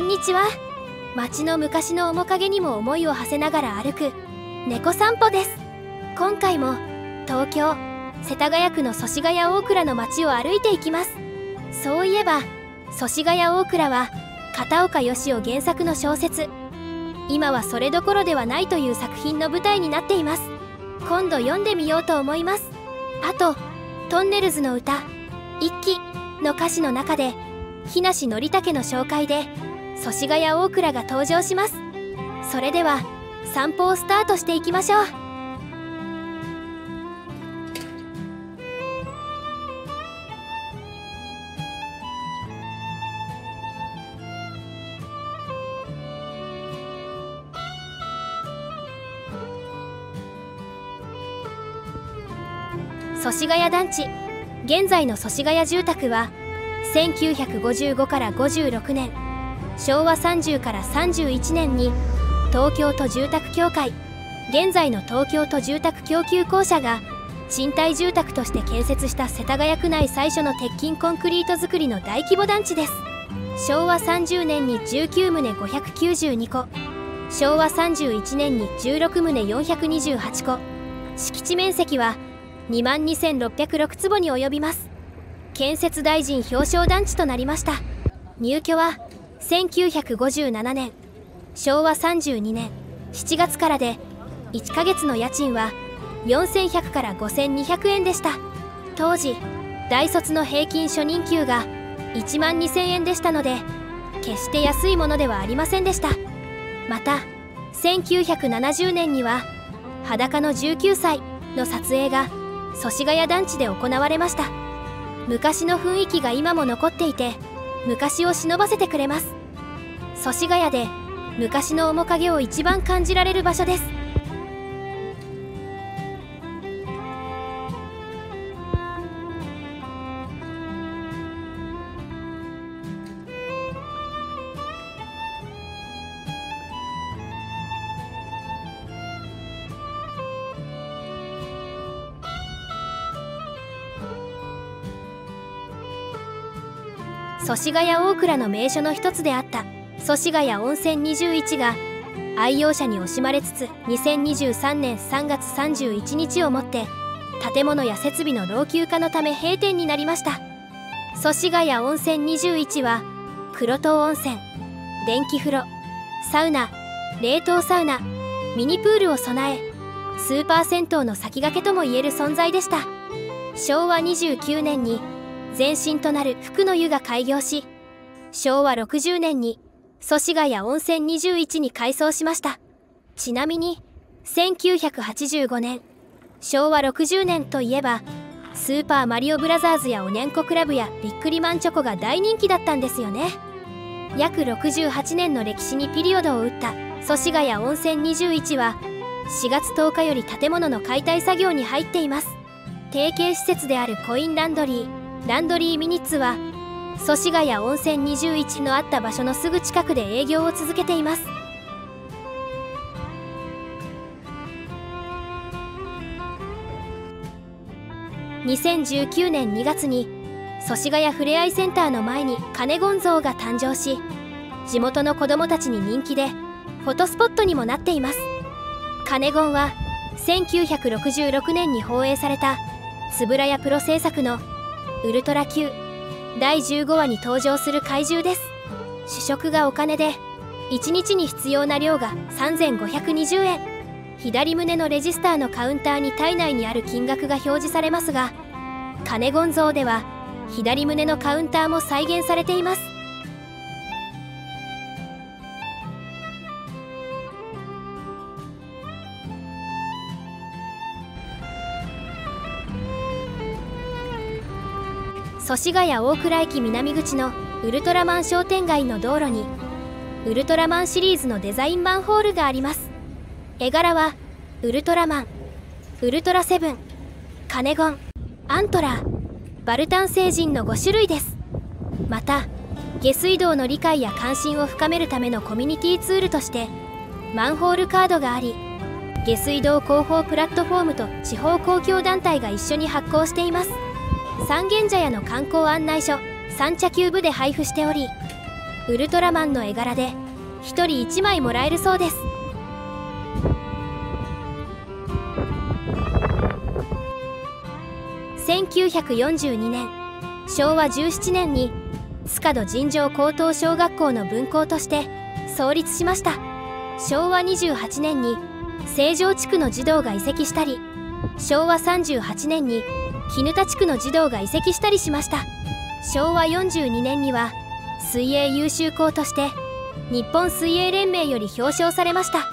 んにちは。町の昔の面影にも思いを馳せながら歩く猫散歩です。今回も東京世田谷区の祖師ヶ谷大倉の町を歩いていきます。そういえば祖師ヶ谷大倉は片岡義雄原作の小説。今はそれどころではないという作品の舞台になっています。今度読んでみようと思います。あとトンネルズの歌「一揆」の歌詞の中で日梨憲武の紹介で祖師ヶ谷大倉が登場します。それでは散歩をスタートしていきましょう。祖師ヶ谷団地現在の祖師ヶ谷住宅は1955から56年。昭和30から31年に東京都住宅協会現在の東京都住宅供給公社が賃貸住宅として建設した世田谷区内最初の鉄筋コンクリート造りの大規模団地です。昭和30年に19棟592戸。昭和31年に16棟428戸。敷地面積は2万2606坪に及びます。建設大臣表彰団地となりました。入居は1957年昭和32年7月からで1ヶ月の家賃は4100から5200円でした。当時大卒の平均初任給が1万2000円でしたので決して安いものではありませんでした。また1970年には「裸の19歳」の撮影が祖師ヶ谷団地で行われました。昔の雰囲気が今も残っていて昔を忍ばせてくれます。祖師ヶ谷で昔の面影を一番感じられる場所です。祖師ヶ谷大倉の名所の一つであった。祖師ヶ谷温泉21が愛用者に惜しまれつつ2023年3月31日をもって建物や設備の老朽化のため閉店になりました祖師ヶ谷温泉21は黒糖温泉電気風呂サウナ冷凍サウナミニプールを備えスーパー銭湯の先駆けともいえる存在でした昭和29年に前身となる福の湯が開業し昭和60年に祖師ヶ谷温泉21に改装しました。ちなみに1985年昭和60年といえばスーパーマリオブラザーズやおにゃんこクラブやビックリマンチョコが大人気だったんですよね。約68年の歴史にピリオドを打った祖師ヶ谷温泉21は4月10日より建物の解体作業に入っています。提携施設であるコインランドリーランドリーミニッツは祖師ヶ谷温泉21のあった場所のすぐ近くで営業を続けています。2019年2月に祖師ヶ谷ふれあいセンターの前にカネゴン像が誕生し地元の子どもたちに人気でフォトスポットにもなっています。カネゴンは1966年に放映された円谷プロ制作の「ウルトラ Q」第15話に登場する怪獣です。主食がお金で1日に必要な量が3520円左胸のレジスターのカウンターに体内にある金額が表示されますがカネゴン像では左胸のカウンターも再現されています。祖師ヶ谷大倉駅南口のウルトラマン商店街の道路にウルトラマンシリーズのデザインマンホールがあります。絵柄はウルトラマンウルトラセブンカネゴンアントラーバルタン星人の5種類です。また下水道の理解や関心を深めるためのコミュニティツールとしてマンホールカードがあり下水道広報プラットフォームと地方公共団体が一緒に発行しています。三軒茶屋の観光案内所三茶キューブで配布しておりウルトラマンの絵柄で1人1枚もらえるそうです。1942年昭和17年に塚戸尋常高等小学校の分校として創立しました。昭和28年に成城地区の児童が移籍したり昭和38年に絹田地区の児童が移籍したりしました。昭和42年には水泳優秀校として日本水泳連盟より表彰されました。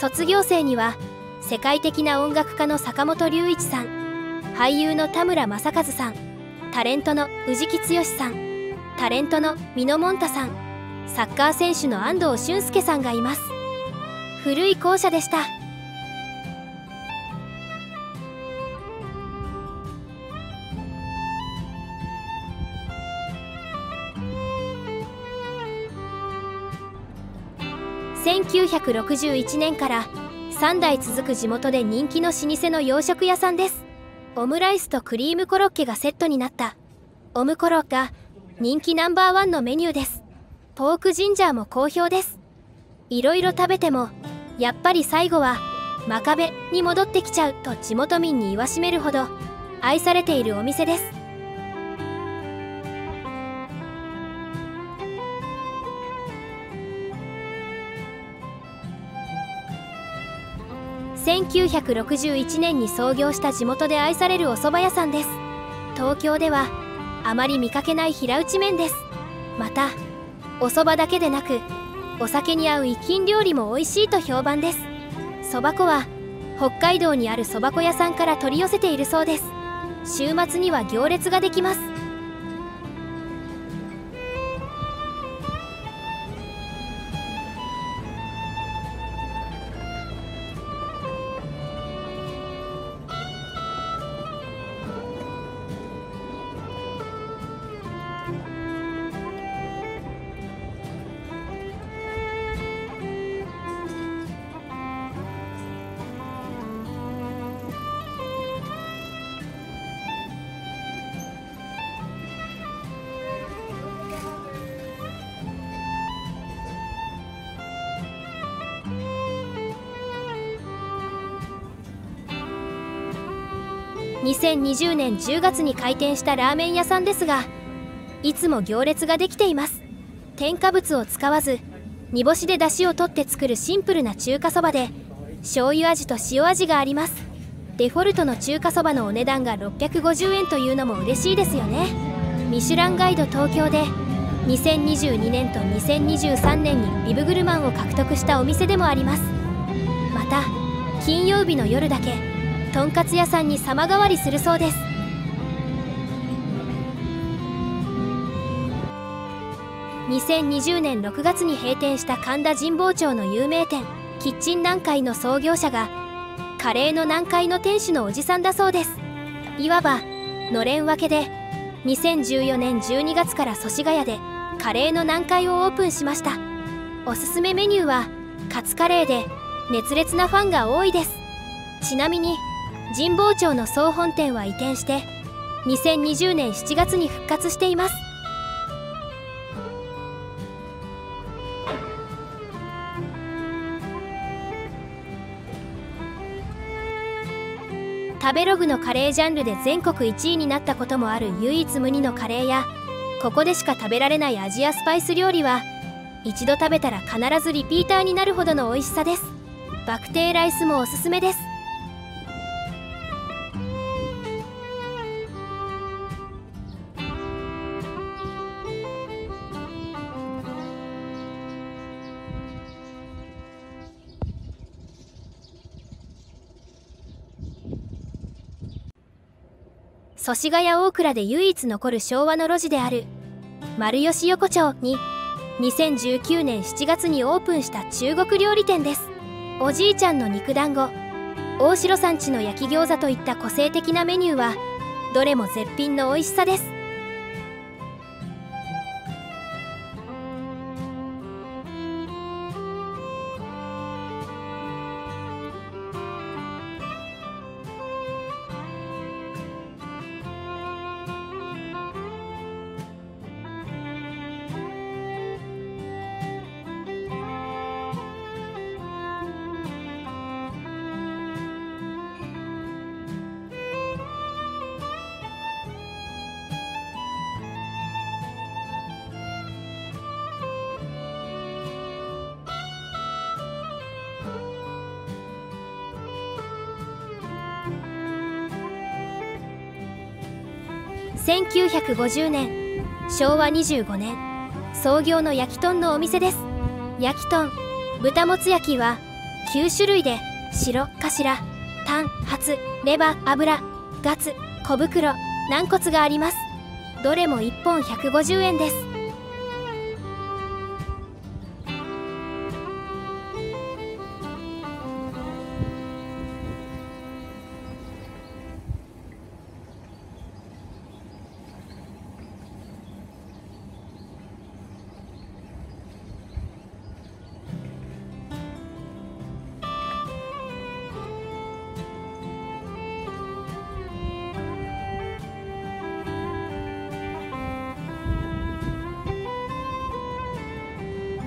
卒業生には世界的な音楽家の坂本龍一さん。俳優の田村正和さん。タレントの宇治木剛さん。タレントの美濃もんたさん。サッカー選手の安藤俊介さんがいます。古い校舎でした。1961年から3代続く地元で人気の老舗の洋食屋さんです。オムライスとクリームコロッケがセットになった。オムコロが人気ナンバーワンのメニューです。ポークジンジャーも好評です。いろいろ食べてもやっぱり最後は真壁に戻ってきちゃうと地元民に言わしめるほど愛されているお店です。1961年に創業した地元で愛されるお蕎麦屋さんです。東京ではあまり見かけない平打ち麺です。またお蕎麦だけでなくお酒に合う一品料理も美味しいと評判です。蕎麦粉は北海道にある蕎麦粉屋さんから取り寄せているそうです。週末には行列ができます。2020年10月に開店したラーメン屋さんですがいつも行列ができています。添加物を使わず煮干しで出汁を取って作るシンプルな中華そばで醤油味と塩味があります。デフォルトの中華そばのお値段が650円というのも嬉しいですよね。ミシュランガイド東京で2022年と2023年にビブグルマンを獲得したお店でもあります。また金曜日の夜だけとんかつ屋さんに様変わりするそうです。2020年6月に閉店した神田神保町の有名店キッチン南海の創業者がカレーの南海の店主のおじさんだそうです。いわばのれん分けで2014年12月から祖師ヶ谷でカレーの南海をオープンしました。おすすめメニューはカツカレーで熱烈なファンが多いです。ちなみに神保町の総本店は移転して2020年7月に復活しています。食べログのカレージャンルで全国1位になったこともある唯一無二のカレーやここでしか食べられない味やスパイス料理は一度食べたら必ずリピーターになるほどの美味しさです。バクテーライスもおすすめです。祖師ヶ谷大倉で唯一残る昭和の路地である。丸吉横丁に2019年7月にオープンした中国料理店です。おじいちゃんの肉団子。大城さんちの焼き餃子といった個性的なメニューはどれも絶品の美味しさです。1950年昭和25年創業の焼き豚のお店です。焼き豚豚もつ焼きは9種類で白頭タンハツレバ油ガツ小袋軟骨があります。どれも1本150円です。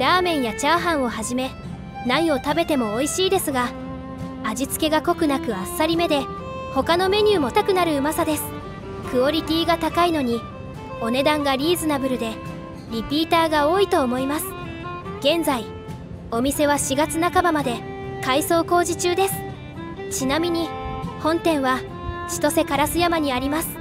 ラーメンやチャーハンをはじめ何を食べても美味しいですが味付けが濃くなくあっさりめで他のメニューもたくなるうまさです。クオリティが高いのにお値段がリーズナブルでリピーターが多いと思います。現在お店は4月半ばまで改装工事中です。ちなみに本店は千歳烏山にあります。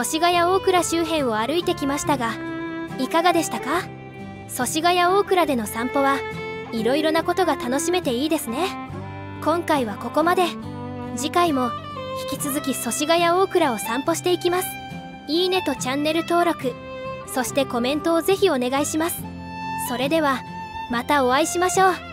祖師ヶ谷大倉周辺を歩いてきましたがいかがでしたか？祖師ヶ谷大倉での散歩はいろいろなことが楽しめていいですね。今回はここまで。次回も引き続き祖師ヶ谷大倉を散歩していきます。いいねとチャンネル登録そしてコメントをぜひお願いします。それではまたお会いしましょう。